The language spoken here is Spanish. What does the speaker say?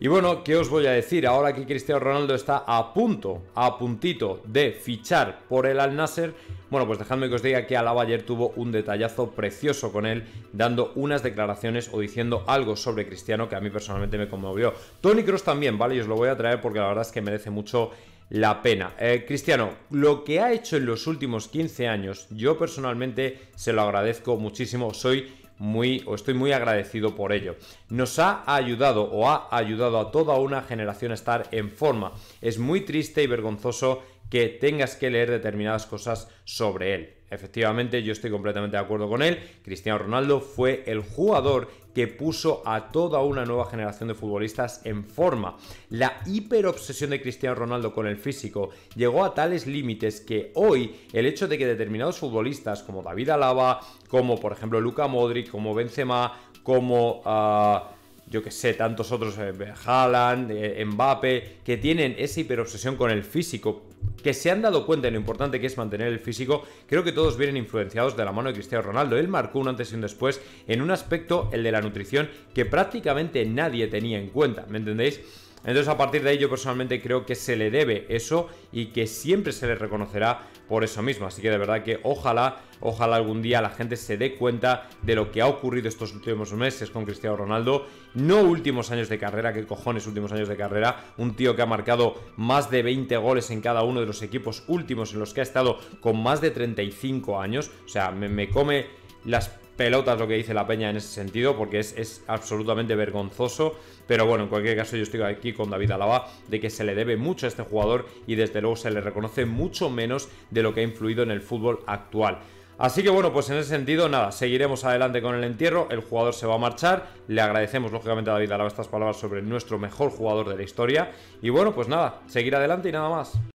Y bueno, ¿qué os voy a decir? Ahora que Cristiano Ronaldo está a punto, a puntito de fichar por el Al Nasser, bueno, pues dejadme que os diga que Alaba ayer tuvo un detallazo precioso con él, dando unas declaraciones o diciendo algo sobre Cristiano que a mí personalmente me conmovió. Tony Cross también, ¿vale? Y os lo voy a traer porque la verdad es que merece mucho la pena. Eh, Cristiano, lo que ha hecho en los últimos 15 años, yo personalmente se lo agradezco muchísimo. Soy muy o estoy muy agradecido por ello. Nos ha ayudado o ha ayudado a toda una generación a estar en forma. Es muy triste y vergonzoso que tengas que leer determinadas cosas sobre él. Efectivamente, yo estoy completamente de acuerdo con él. Cristiano Ronaldo fue el jugador que puso a toda una nueva generación de futbolistas en forma. La hiperobsesión de Cristiano Ronaldo con el físico llegó a tales límites que hoy el hecho de que determinados futbolistas como David Alaba, como por ejemplo Luka Modric, como Benzema, como... Ah, yo que sé, tantos otros, eh, Haaland, eh, Mbappe, que tienen esa hiperobsesión con el físico, que se han dado cuenta de lo importante que es mantener el físico, creo que todos vienen influenciados de la mano de Cristiano Ronaldo. Él marcó un antes y un después en un aspecto, el de la nutrición, que prácticamente nadie tenía en cuenta, ¿me entendéis? Entonces, a partir de ahí, yo personalmente creo que se le debe eso y que siempre se le reconocerá por eso mismo. Así que de verdad que ojalá, ojalá algún día la gente se dé cuenta de lo que ha ocurrido estos últimos meses con Cristiano Ronaldo. No últimos años de carrera, que cojones últimos años de carrera. Un tío que ha marcado más de 20 goles en cada uno de los equipos últimos en los que ha estado con más de 35 años. O sea, me, me come las pelotas lo que dice la peña en ese sentido, porque es, absolutamente vergonzoso. Pero bueno, en cualquier caso, yo estoy aquí con David Alaba de que se le debe mucho a este jugador y desde luego se le reconoce mucho menos de lo que ha influido en el fútbol actual. Así que bueno, pues en ese sentido, nada, seguiremos adelante con el entierro, el jugador se va a marchar, le agradecemos lógicamente a David Alaba estas palabras sobre nuestro mejor jugador de la historia y bueno, pues nada, seguir adelante y nada más.